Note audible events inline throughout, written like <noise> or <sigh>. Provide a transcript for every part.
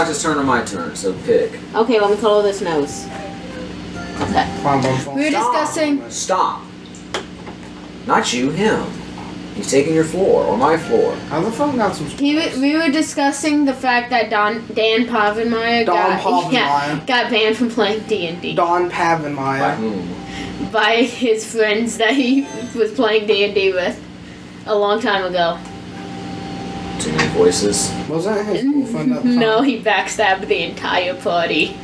It's his turn or my turn, so pick. Okay, let me color this nose. Okay. Were discussing. Stop. Not you, him. He's taking your floor or my floor. How the fuck got some He, we were discussing the fact that Don Dan Pavenmeyer Don got Pavenmeyer. <laughs> yeah, got banned from playing D and D Don By whom? by his friends that he was playing D and D with a long time ago. Too many voices. Wasn't his girlfriend at the <laughs> time? No, he backstabbed the entire party.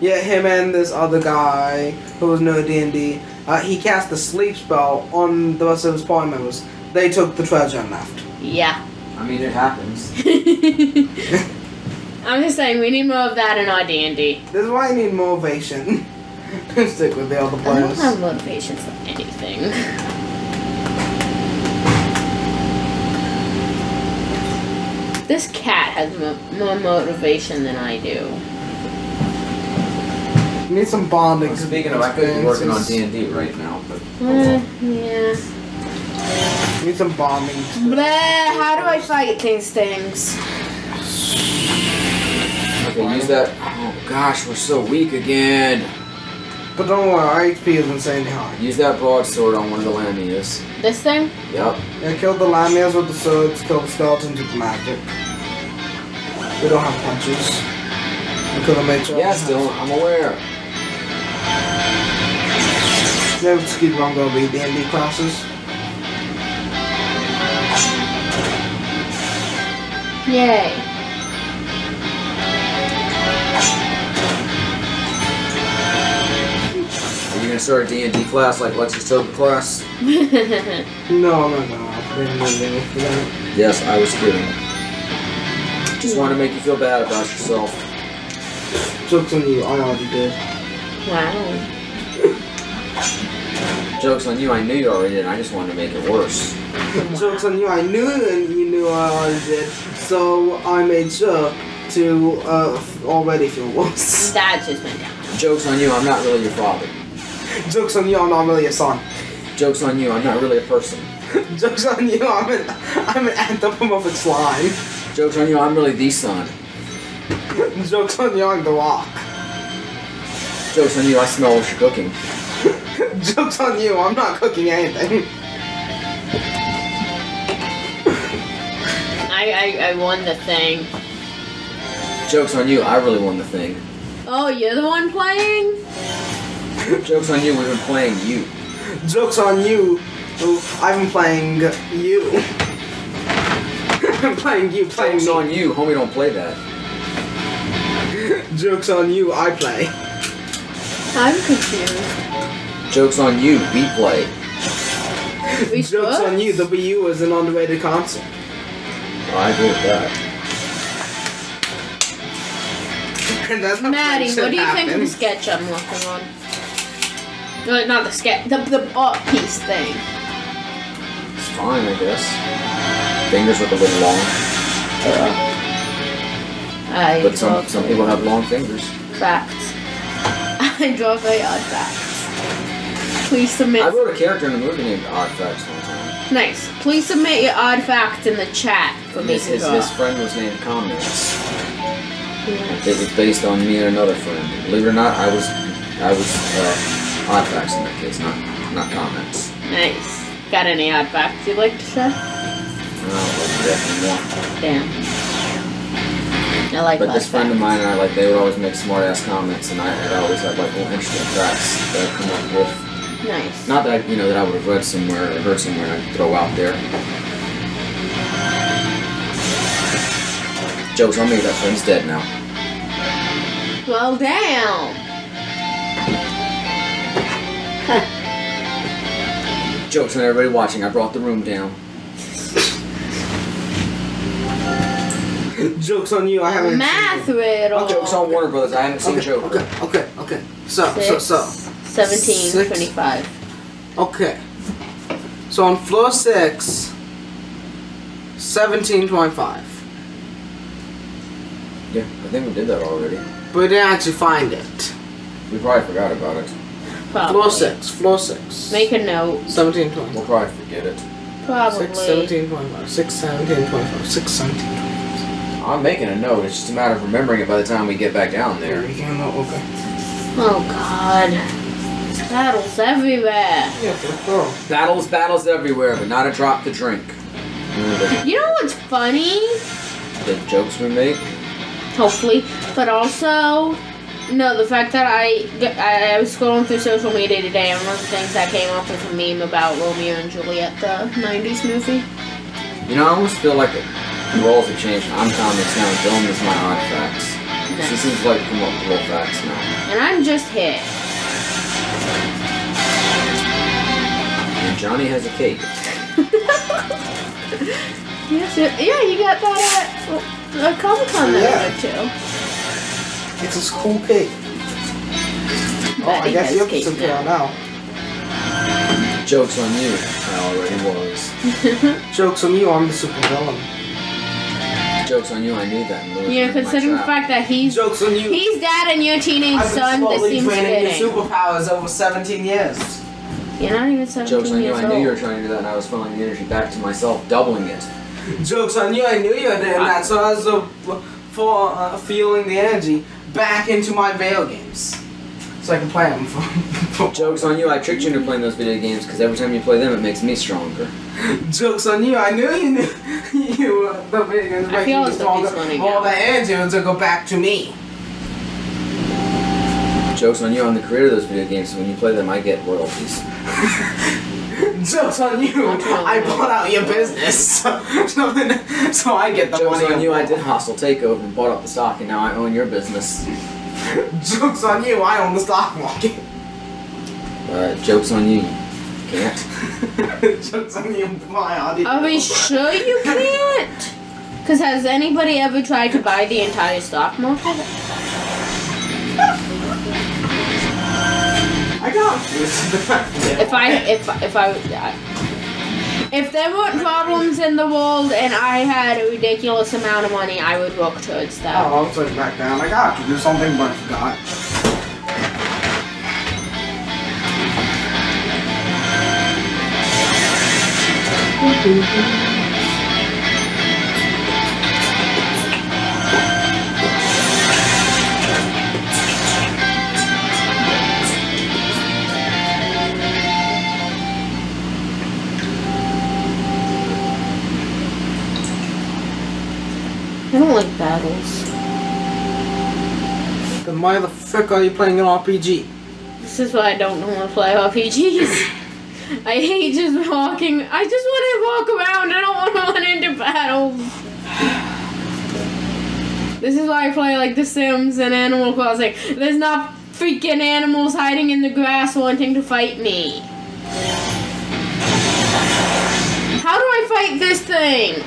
Yeah, him and this other guy who was no D and D. Uh, he cast a sleep spell on the rest of his party members. They took the treasure and left. Yeah. I mean, it happens. <laughs> <laughs> I'm just saying we need more of that in our D and D. This is why I need motivation. Stick with the other players. I don't players. have motivation for anything. This cat has mo- more motivation than I do. You need some bonding. Well, speaking of, I could be working on. D and D right now, but Uh, yeah. You need some bonding. Bleh, how do I fight these things? okay, use that. Oh gosh, we're so weak again. But don't worry, our HP is insanely high. Use that broadsword on one of the lamias. This thing? Yep. Yeah, kill the lamias with the swords, kill the skeletons with the magic. We don't have punches. We Because I made sure. Yeah, still, I'm aware. Never excuse me, I'm gonna be D&D classes. Yay. Are you gonna start a D and D class like Lexi's Token class? <laughs> No, no, no. I didn't need any for that. Yes, I was kidding. Just want to make you feel bad about yourself. Joke's on you, I already did. wow. <laughs> Joke's on you, I knew you already did, I just wanted to make it worse. Joke's on you, I knew and you knew I already did. So I made sure to uh, already feel worse. That just went down. Joke's on you, I'm not really your father. Joke's on you, I'm not really a son. Joke's on you, I'm not really a person. <laughs> Joke's on you, I'm an, I'm an anthropomorphic slime. Joke's on you, I'm really the son. <laughs> Joke's on you, I'm the rock. Joke's on you, I smell what you're cooking. <laughs> Joke's on you, I'm not cooking anything. I, I, I won the thing. Joke's on you, I really won the thing. Oh, you're the one playing? <laughs> Joke's on you, we've been playing you. Joke's on you, I've been playing you. Playing you, playing Joke's me. on you, homie don't play that. Joke's on you, I play. I'm confused. Joke's on you, we play. We Joke's on you, the Wii U is an underrated console. Oh, I agree with that. And <laughs> that's how Matty, what do you think of the sketch I'm working on? No, not the sketch, the, the art piece thing. It's fine, I guess. Fingers look a little long, I but some, some people have long fingers. facts. <laughs> I draw very odd facts. Please submit. I wrote a character in the movie named Odd Facts one time. Nice. Please submit your odd facts in the chat for me His, to his, draw. his friend was named Comments. Yes. It was based on me and another friend. Believe it or not, I was I was uh, Odd Facts in that case, not not Comments. Nice. Got any odd facts you'd like to share? I don't definitely more. Damn. I like But this friend of mine and I like they would always make smart ass comments, and I had always had like little interesting facts that I'd come up with. Nice. Not that you know that I would have read somewhere or heard somewhere and I'd throw out there. Jokes on me, that friend's dead now. Well, damn. Jokes on everybody watching. I brought the room down. Joke's on you, I haven't Math riddle. Jokes on Warner Brothers. I haven't seen Okay, Joker. okay, okay, okay. So, so, Six, so. 17, Six. 25. Okay. So on floor six, 1725. Yeah, I think we did that already. But we didn't actually find it. We probably forgot about it. Probably. Floor six, floor six. Make a note. 1725. We'll probably forget it. Probably. 6, 17, 25. 6, 17, 25. 6, 17, 25. I'm making a note. It's just a matter of remembering it by the time we get back down there. You can't know, okay. Oh God. Battles everywhere. Yeah, let's. Battles, battles everywhere, but not a drop to drink. <laughs> You know what's funny? the jokes we make? Hopefully, but also. No, the fact that I, I I was scrolling through social media today, and one of the things that came up was a meme about Romeo and Juliet, the '90s movie. You know, I almost feel like the roles have changed. I'm Thomas now. Dylan is my odd facts. She seems like to come up with real facts now. And I'm just hit. And Johnny has a cake. Yes, <laughs> yeah, yeah, you got that at Comic Con that I went to. It's a school cake. Oh, I guess you're cake some now. now. Joke's on you. I already was. <laughs> Jokes on you, I'm the super villain. Joke's on you. I knew that. and lured You know, you into my considering the fact that he's Jokes on you. he's dad and your teenage I've been son, this slowly seems training fitting. your superpowers over 17 years. You're not even 17 Joke's on you. years I knew you were trying to do that, and I was funneling the energy back to myself, doubling it. Jokes on you, I knew you were doing that, so I was uh, for uh, feeling the energy back into my Veil games. So I can play them for, <laughs> for Joke's on you. I tricked you into playing those video games because every time you play them, it makes me stronger. <laughs> Jokes on you, I knew you knew <laughs> you were the video games I making feel you as though stronger. he's running All out. the energy was to go back to me. Joke's on you. I'm the creator of those video games, so when you play them, I get royalties. <laughs> Jokes on you, I bought out your business. so, so I get the Joke's money. on you. I did hostile takeover and bought up the stock, and now I own your business. Jokes on you, I own the stock market. Uh, joke's on you. Can't. Jokes on you, my audience. Are we sure you can't? Because has anybody ever tried to buy the entire stock market? I got this. If I, if, if I, I- if there weren't problems in the world and I had a ridiculous amount of money, I would work towards Oh, that. I'll put it back down. I got to do something, but I forgot. I don't like battles. Then why the frick are you playing an RPG? This is why I don't want to play RPGs. <laughs> I hate just walking. I just want to walk around. I don't want to <laughs> run into battles. This is why I play like The Sims and Animal Crossing. There's not freaking animals hiding in the grass wanting to fight me. How do I fight this thing?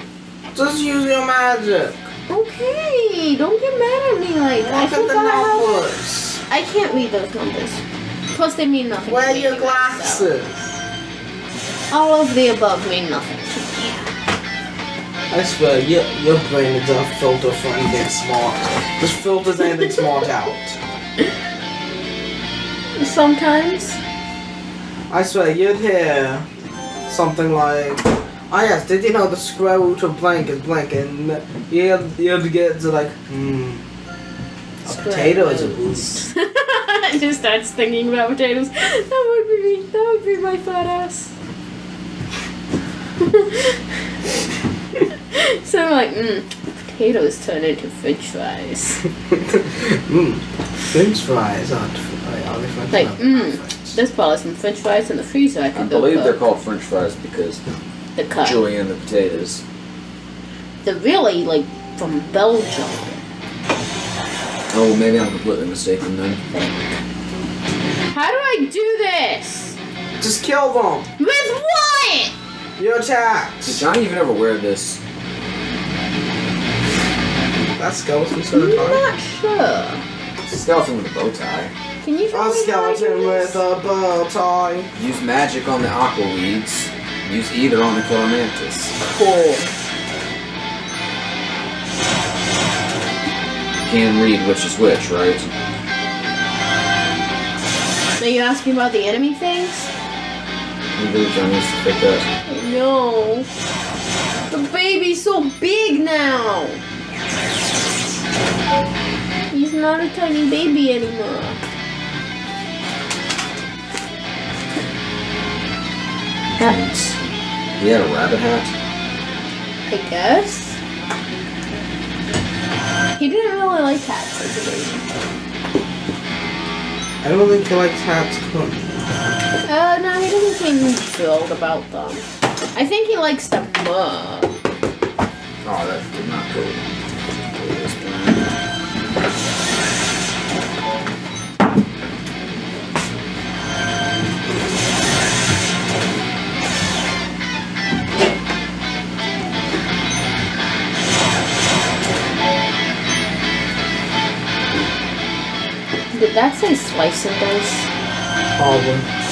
Just use your magic. Okay, don't get mad at me like I Look at the numbers. I can't read those numbers. Plus, they mean nothing. Wear your anyway, so- glasses. All of the above mean nothing to me. I swear, your, your brain is a filter for anything smart. Just filters anything smart out. Sometimes. I swear, you'd hear something like, Oh yes, did you know the square root of blank is blank? And you'd, you'd get to like, hmm, a potato is a root. I <laughs> just starts thinking about potatoes. That would be me. That would be my fat ass. <laughs> so I'm like, mm, potatoes turn into french fries. Mmm, <laughs> French fries are, are different. Like, mm, there's probably some french fries in the freezer I I could go believe they're called French fries because The cut. julienne the potatoes. They're really like from Belgium. Oh, maybe I'm completely mistaken then. How do I do this? Just kill them. With what? You're Did attacked. Johnny even ever wear this? That's skeleton I'm sort of not sure. Skeleton with a bow tie. Can you tell A me how I do skeleton with a bow tie. Use magic on the aqua weeds. Use either on the killer mantis. Cool. Can read which is which, right? Are you asking about the enemy things? Maybe Johnny needs to pick that. No. The baby's so big now. He's not a tiny baby anymore. Thanks. He had a rabbit hat. I guess. He didn't really like hats as a baby. I don't think he likes hats too. Uh, no, he doesn't seem thrilled about them. I think he likes the more. Oh, that did not go. go as planned. Did that say slice and dice? Probably.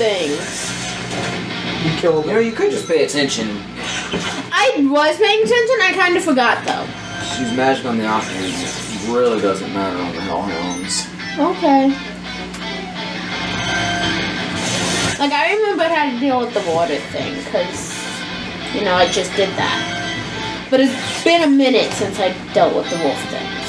Things? You killed You know, you could just pay attention. I was paying attention, I kind of forgot though. She's magic on the options. It really doesn't matter on the hell hounds. Okay. Like, I remembered how to deal with the water thing, because, you know, I just did that. But it's been a minute since I dealt with the wolf things.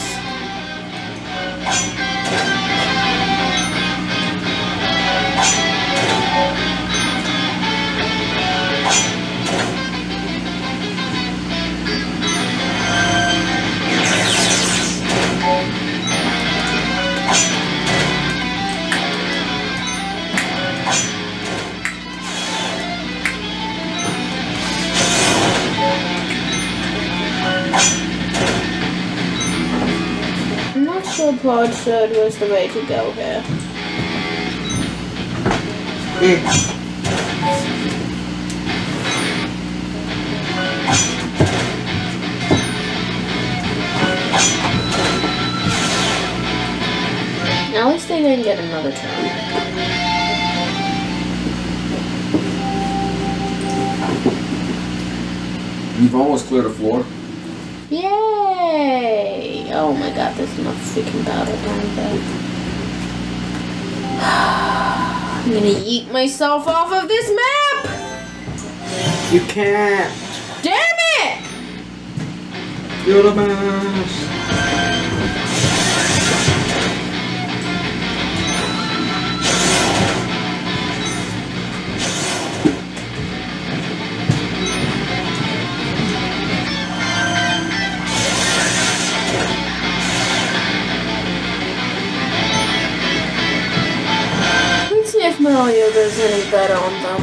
Sure Broadsword was the way to go here. Mm. At least they didn't get another turn. You've almost cleared the floor. Yay! Oh my god, there's enough freaking battle down there. <sighs> I'm gonna eat myself off of this map! You can't. Damn it! You're the best. Mario does any better on them.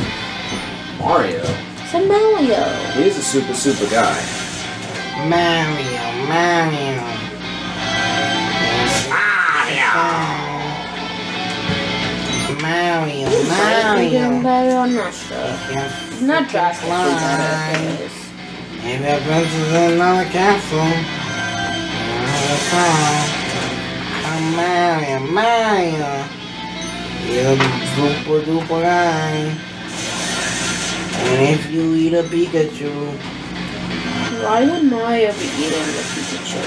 Mario. It's a Mario. He is a super, super guy. Mario, Mario. Mario, Might be doing Mario. better, I'm not sure. Yes. Not drastically better. Fly. it is. Maybe a princess in another castle. Come Mario, Mario. You're super duper guy. And if you eat a Pikachu, Why would Mario be eating the Pikachu?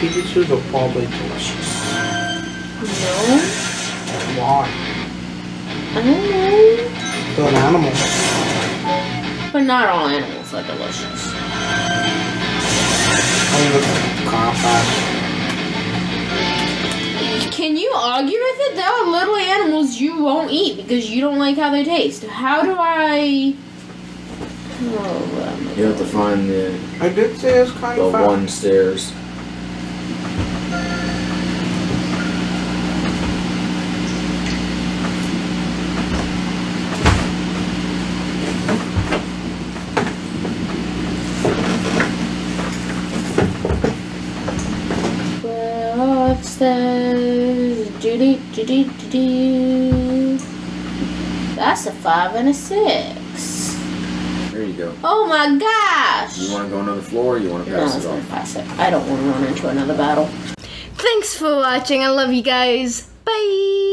Pikachus are probably delicious. No? Why? I don't know. They're an animal. But not all animals are delicious. I'm the cop Can you argue with it? There are little animals you won't eat because you don't like how they taste. How do I... Oh, what am I You have to find the, I did say it's kind the of fast. one stairs. Well, upstairs. Doody, doody, doody. That's a five and a six. There you go. Oh my gosh! You want to go another floor or you want to pass was it off? pass it. I don't want to run into another battle. Thanks for watching. I love you guys. Bye.